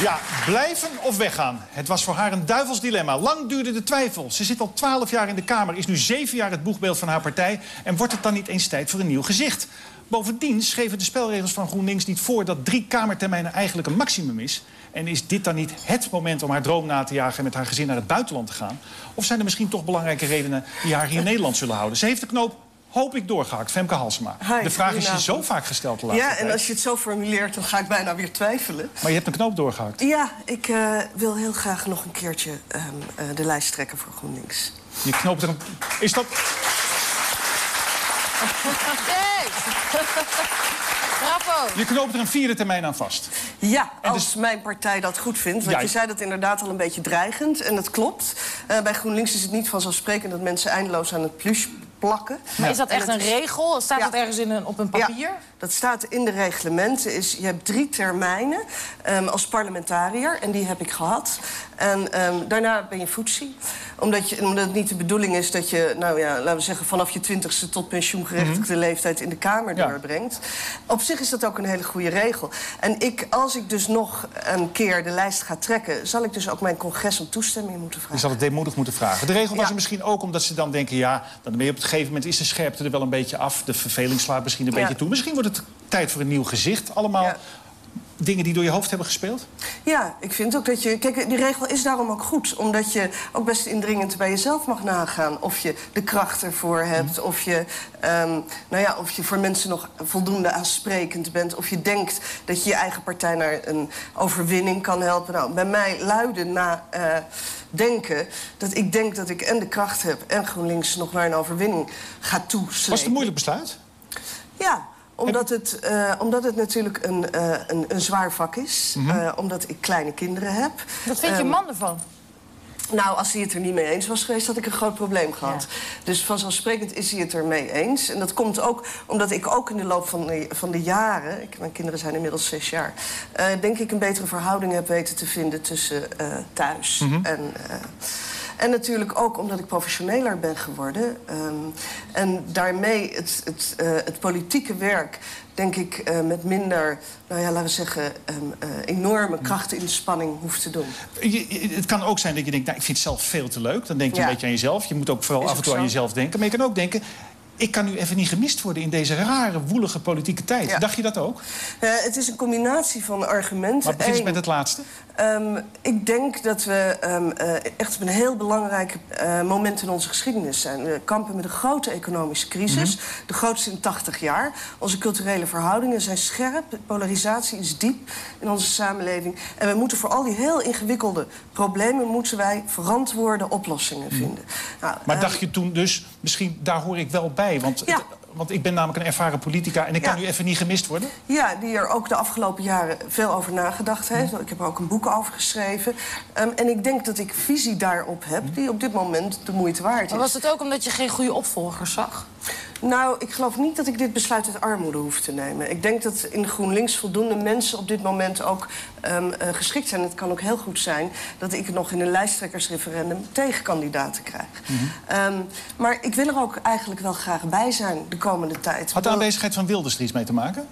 Ja, blijven of weggaan? Het was voor haar een duivels dilemma. Lang duurde de twijfel. Ze zit al twaalf jaar in de Kamer, is nu zeven jaar het boegbeeld van haar partij... en wordt het dan niet eens tijd voor een nieuw gezicht? Bovendien schreven de spelregels van GroenLinks niet voor... dat drie kamertermijnen eigenlijk een maximum is. En is dit dan niet het moment om haar droom na te jagen... en met haar gezin naar het buitenland te gaan? Of zijn er misschien toch belangrijke redenen die haar hier in Nederland zullen houden? Ze heeft de knoop hoop ik doorgehakt, Femke Halsema. Hi, de vraag is je zo vaak gesteld de laatste Ja, en tijd. als je het zo formuleert, dan ga ik bijna weer twijfelen. Maar je hebt een knoop doorgehakt. Ja, ik eh, wil heel graag nog een keertje ehm, eh, de lijst trekken voor GroenLinks. Je knoopt er een... Is dat... Bravo! Je knoopt er een vierde termijn aan vast. Ja, En als dus- mijn partij dat goed vindt. Want Ja, je zei dat inderdaad al een beetje dreigend. En dat klopt. Eh, bij GroenLinks is het niet vanzelfsprekend dat mensen eindeloos aan het plus plakken. Maar is dat echt een is- regel? Staat Ja. dat ergens in een, op een papier? Ja, dat staat in de reglementen. Is, je hebt drie termijnen ehm, als parlementariër. En die heb ik gehad. En ehm, daarna ben je foetsie. Omdat, je, omdat het niet de bedoeling is dat je, nou ja, laten we zeggen... vanaf je twintigste tot pensioengerechtigde leeftijd in de Kamer Ja. doorbrengt. Op zich is dat ook een hele goede regel. En ik, als ik dus nog een keer de lijst ga trekken... zal ik dus ook mijn congres om toestemming moeten Je vragen. zal het deemoedig moeten vragen. De regel was Ja. er misschien ook omdat ze dan denken... ja, dan ben je op het gegeven moment is de scherpte er wel een beetje af. De verveling slaat misschien een Ja. beetje toe. Misschien wordt het tijd voor een nieuw gezicht. Allemaal. Dingen die door je hoofd hebben gespeeld. Ja, ik vind ook dat je... Kijk, die regel is daarom ook goed. Omdat je ook best indringend bij jezelf mag nagaan... of je de kracht ervoor hebt. Of, je, ehm, nou ja, of je voor mensen nog voldoende aansprekend bent. Of je denkt dat je je eigen partij naar een overwinning kan helpen. Nou, bij mij luidde na eh, denken... dat ik denk dat ik en de kracht heb... en GroenLinks nog naar een overwinning ga toeslepen. Was het een moeilijk besluit? Ja, omdat het, eh, omdat het natuurlijk een, eh, een, een zwaar vak is. Eh, omdat ik kleine kinderen heb. Wat vind je Ehm, man ervan? Nou, als hij het er niet mee eens was geweest, had ik een groot probleem gehad. Dus vanzelfsprekend is hij het er mee eens. En dat komt ook omdat ik ook in de loop van de, van de jaren... Ik, mijn kinderen zijn inmiddels zes jaar... eh, denk ik een betere verhouding heb weten te vinden tussen eh, thuis en... eh, en natuurlijk ook omdat ik professioneler ben geworden. ehm, en daarmee het, het, eh, het politieke werk, denk ik, eh, met minder, nou ja, laten we zeggen, ehm, eh, enorme krachtinspanning hoeft te doen. Je- je- het kan ook zijn dat je denkt, nou, ik vind het zelf veel te leuk. Dan denk je Ja. een beetje aan jezelf. Je moet ook vooral Is af en toe aan jezelf denken. Maar je kan ook denken, ik kan nu even niet gemist worden... in deze rare, woelige politieke tijd. Ja. Dacht je dat ook? Eh, het is een combinatie van argumenten. Maar begin eens met het laatste. Ehm, ik denk dat we ehm, eh, echt op een heel belangrijk eh, moment in onze geschiedenis zijn. We kampen met een grote economische crisis, Mhm. de grootste in 80 jaar. Onze culturele verhoudingen zijn scherp, polarisatie is diep in onze samenleving. En we moeten voor al die heel ingewikkelde problemen... moeten wij verantwoorde oplossingen vinden. Nou, Mhm. Maar ehm, dacht je toen dus, misschien daar hoor ik wel bij? Want, Ja. want ik ben namelijk een ervaren politica... en ik kan nu even niet gemist worden. Ja, die er ook de afgelopen jaren veel over nagedacht heeft. Ik heb er ook een boek over geschreven. Ehm, en ik denk dat ik visie daarop heb die op dit moment de moeite waard is. Maar was het ook omdat je geen goede opvolgers zag? Nou, ik geloof niet dat ik dit besluit uit armoede hoef te nemen. Ik denk dat in GroenLinks voldoende mensen op dit moment ook ehm, eh, geschikt zijn. Het kan ook heel goed zijn dat ik nog in een lijsttrekkersreferendum tegenkandidaten krijg. Mhm. Ehm, maar ik wil er ook eigenlijk wel graag bij zijn de komende tijd. Had de aanwezigheid van Wilders er iets mee te maken?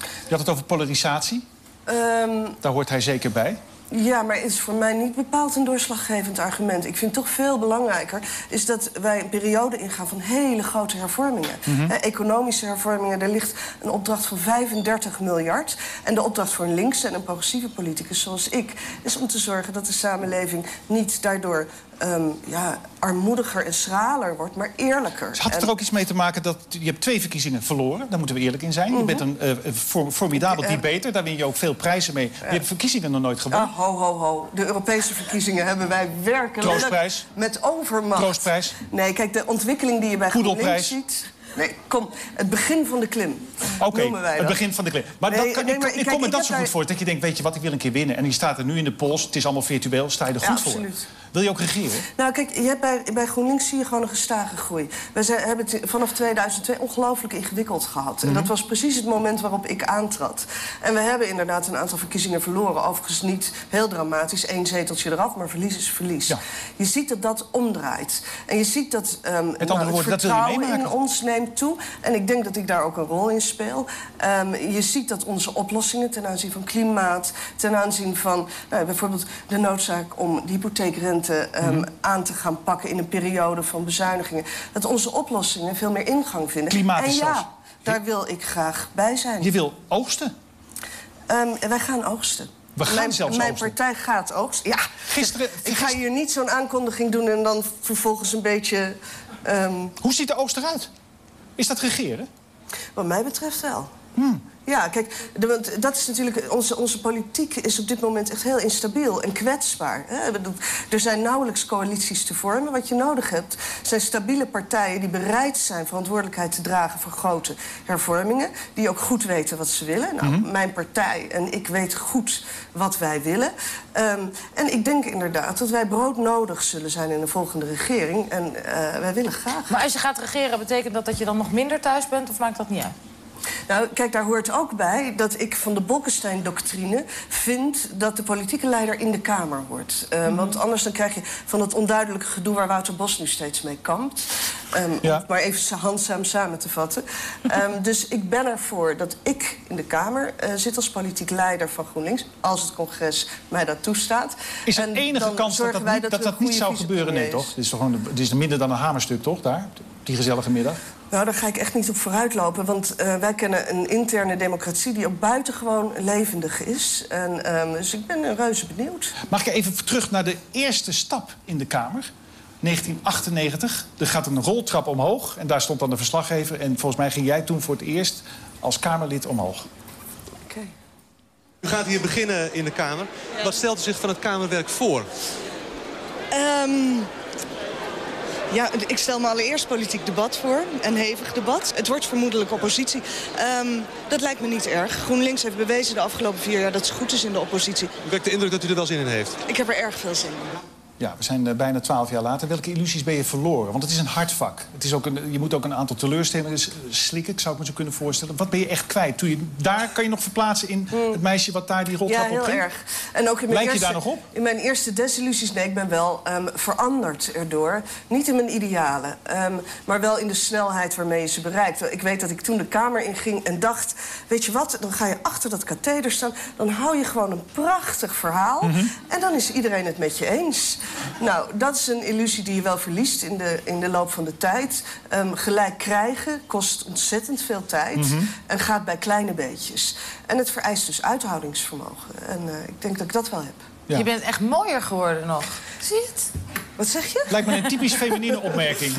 Je had het over polarisatie. Ehm, Daar hoort hij zeker bij. Ja, maar het is voor mij niet bepaald een doorslaggevend argument. Ik vind toch veel belangrijker is dat wij een periode ingaan van hele grote hervormingen. Mhm. Eh, economische hervormingen, daar ligt een opdracht van 35 miljard. En de opdracht voor een linkse en een progressieve politicus zoals ik... is om te zorgen dat de samenleving niet daardoor ehm, ja, armoediger en schraler wordt, maar eerlijker. Dus had het En- er ook iets mee te maken dat je hebt twee verkiezingen verloren? Daar moeten we eerlijk in zijn. Mhm. Je bent een eh, een for- formidabel debater. Daar win je ook veel prijzen mee. Je hebt verkiezingen nog nooit gewonnen. Ho, ho, ho. De Europese verkiezingen hebben wij werkelijk... Troostprijs. Met overmacht. Troostprijs. Nee, kijk, de ontwikkeling die je bij. GroenLinks ziet... Nee, kom, het begin van de klim. Oké, wij het begin van de klim. Maar, Nee, dat kan, nee, ik, maar ik kijk, kom me dat zo goed voor. Dat je denkt, weet je wat, ik wil een keer winnen. En je staat er nu in de polls, het is allemaal virtueel, sta je er Ja, goed voor. absoluut. Wil je ook regeren? Nou, kijk, je hebt bij, bij GroenLinks zie je gewoon een gestage groei. We zijn, hebben het vanaf 2002 ongelooflijk ingewikkeld gehad. En dat was precies het moment waarop ik aantrad. En we hebben inderdaad een aantal verkiezingen verloren. Overigens niet heel dramatisch, één zeteltje eraf, maar verlies is verlies. Ja. Je ziet dat dat omdraait. En je ziet dat nou, andere het woorden, dat vertrouwen in ons neemt toe. En ik denk dat ik daar ook een rol in speel. Ehm, je ziet dat onze oplossingen ten aanzien van klimaat... ten aanzien van nou, bijvoorbeeld de noodzaak om de hypotheekrente ehm, Mhm. aan te gaan pakken... in een periode van bezuinigingen. Dat onze oplossingen veel meer ingang vinden. Klimaat en ja, zelfs- daar wil ik graag bij zijn. Je wil oogsten. Ehm, wij gaan oogsten. We gaan mijn, zelfs Mijn oogsten. partij gaat oogsten. Ja, Gisteren- ik ga hier niet zo'n aankondiging doen... en dan vervolgens een beetje... ehm, Hoe ziet de oost eruit? Is dat regeren? Wat mij betreft wel. Hmm. Ja, kijk, de, want dat is natuurlijk. Onze, onze politiek is op dit moment echt heel instabiel en kwetsbaar. Hè? Er zijn nauwelijks coalities te vormen. Wat je nodig hebt zijn stabiele partijen die bereid zijn verantwoordelijkheid te dragen voor grote hervormingen. Die ook goed weten wat ze willen. Nou, Mhm. mijn partij en ik weet goed wat wij willen. Ehm, en ik denk inderdaad dat wij broodnodig zullen zijn in de volgende regering. En eh, wij willen graag. Maar als je gaat regeren, betekent dat dat je dan nog minder thuis bent of maakt dat niet uit? Nou, kijk, daar hoort ook bij dat ik van de Bolkestein-doctrine vind dat de politieke leider in de Kamer hoort. Eh, Want anders dan krijg je van het onduidelijke gedoe waar Wouter Bos nu steeds mee kampt. Ehm, Ja. Om het maar even handzaam samen te vatten. Ehm, dus ik ben ervoor dat ik in de Kamer eh, zit als politiek leider van GroenLinks. Als het congres mij dat toestaat. Is er En enige kans dat dat niet, dat dat niet zou gebeuren? Nee, toch? Het is, toch gewoon, het is minder dan een hamerstuk, toch, daar? Die gezellige middag. Nou, daar ga ik echt niet op vooruitlopen. Want eh, wij kennen een interne democratie die ook buitengewoon levendig is. En, ehm, dus ik ben reuze benieuwd. Mag ik even terug naar de eerste stap in de Kamer? 1998. Er gaat een roltrap omhoog. En daar stond dan de verslaggever. En volgens mij ging jij toen voor het eerst als Kamerlid omhoog. Oké. U gaat hier beginnen in de Kamer. Wat stelt u zich van het Kamerwerk voor? Ehm, ja, ik stel me allereerst politiek debat voor. Een hevig debat. Het wordt vermoedelijk oppositie. Ehm, dat lijkt me niet erg. GroenLinks heeft bewezen de afgelopen vier jaar dat ze goed is in de oppositie. U wekt de indruk dat u er wel zin in heeft. Ik heb er erg veel zin in. Ja, we zijn eh, bijna twaalf jaar later. Welke illusies ben je verloren? Want het is een hard vak. Het is ook een, je moet ook een aantal teleurstellingen slikken, ik zou ik me zo kunnen voorstellen. Wat ben je echt kwijt? Toen je, daar kan je nog verplaatsen in het meisje wat daar die Ja, roltrap op heel ging? erg. En ook in mijn Lijk je daar nog op? In mijn eerste desillusies, nee, ik ben wel ehm, veranderd erdoor. Niet in mijn idealen, ehm, maar wel in de snelheid waarmee je ze bereikt. Ik weet dat ik toen de Kamer inging en dacht... weet je wat, dan ga je achter dat katheder staan... dan hou je gewoon een prachtig verhaal... Mhm. en dan is iedereen het met je eens. Nou, dat is een illusie die je wel verliest in de, in de loop van de tijd. Ehm, gelijk krijgen kost ontzettend veel tijd... Mhm. en gaat bij kleine beetjes. En het vereist dus uithoudingsvermogen. En eh, ik denk dat ik dat wel heb. Ja. Je bent echt mooier geworden nog. Zie je het? Wat zeg je? Lijkt me een typisch feminine opmerking.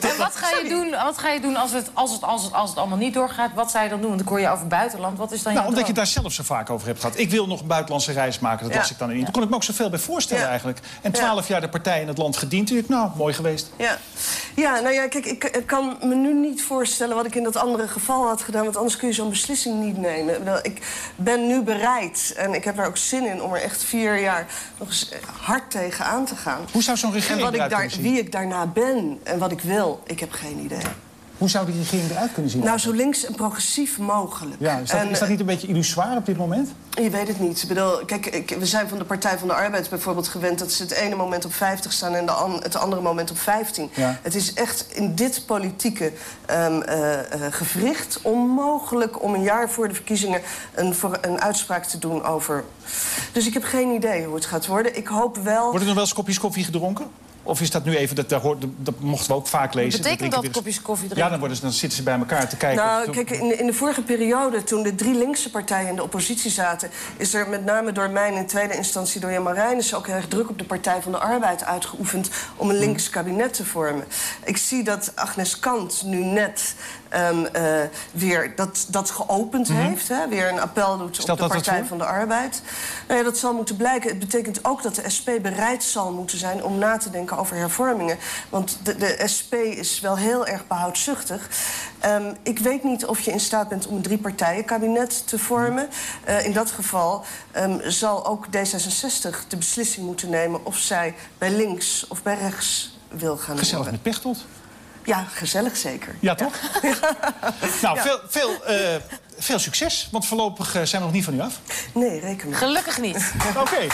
En wat ga je doen, wat ga je doen als, het, als, het, als, het, als het allemaal niet doorgaat? Wat zou je dan doen? Want ik hoor je over buitenland. Wat is dan Nou, jouw omdat je daar zelf zo vaak over hebt gehad. Ik wil nog een buitenlandse reis maken, dat Ja. was ik dan in. Toen kon ik me ook zoveel bij voorstellen Ja. eigenlijk. En twaalf jaar de partij in het land gediend. Toen dacht ik, nou, mooi geweest. Ja. ja, nou ja, kijk, ik, ik kan me nu niet voorstellen wat ik in dat andere geval had gedaan. Want anders kun je zo'n beslissing niet nemen. Ik ben nu bereid en ik heb er ook zin in om er echt vier jaar nog eens hard tegen aan te gaan. Hoe zou zo'n En regering wat ik eruit daar, kunnen zien? wie ik daarna ben en wat ik wil, ik heb geen idee. Hoe zou die regering eruit kunnen zien? Nou, zo links en progressief mogelijk. ja, is dat, En, is dat niet een beetje illusoir op dit moment? Je weet het niet. Ik bedoel, kijk, ik- we zijn van de Partij van de Arbeid bijvoorbeeld gewend... dat ze het ene moment op 50 staan en de an- het andere moment op 15. Ja. Het is echt in dit politieke ehm, eh, eh, gewricht onmogelijk... om een jaar voor de verkiezingen een, voor, een uitspraak te doen over... Dus ik heb geen idee hoe het gaat worden. Ik hoop wel... Wordt er nog wel eens kopjes koffie gedronken? Of is dat nu even, dat, dat, hoort, dat mochten we ook vaak lezen. Betekent dat, eens- kopjes koffie drinken? Ja, dan, worden ze, dan zitten ze bij elkaar te kijken. Nou, kijk, in de, in de vorige periode, toen de drie linkse partijen in de oppositie zaten... is er met name door mij en in tweede instantie door Jan Marijnissen... ook heel erg druk op de Partij van de Arbeid uitgeoefend... om een links kabinet te vormen. Ik zie dat Agnes Kant nu net ehm, eh, weer dat, dat geopend heeft. Hè? Weer een appel doet Stelt op de Mhm. Partij van de Arbeid. Nou ja, dat zal moeten blijken. Het betekent ook dat de SP bereid zal moeten zijn om na te denken over hervormingen. Want de, de SP is wel heel erg behoudzuchtig. Ehm, ik weet niet of je in staat bent om een drie-partijen-kabinet te vormen. Eh, in dat geval ehm, zal ook D66 de beslissing moeten nemen of zij bij links of bij rechts wil gaan Gezellig horen. met Pechtold. Ja, gezellig zeker. Ja, toch? nou, veel, veel, eh, veel succes, want voorlopig eh, zijn we nog niet van u af. Nee, reken maar. Gelukkig niet. Oké.